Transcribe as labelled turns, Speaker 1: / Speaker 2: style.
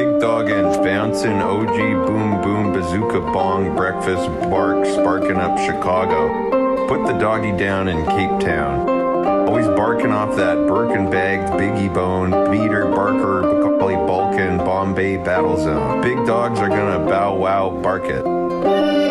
Speaker 1: Big Dog and Bouncing OG Boom Boom Bazooka Bong Breakfast Bark Sparking Up Chicago. Put the doggy down in Cape Town. Always barking off that Birkin Bag, Biggie Bone, beater Barker, Bacali Balkan, Bombay Battle Zone. Big dogs are gonna bow wow bark it.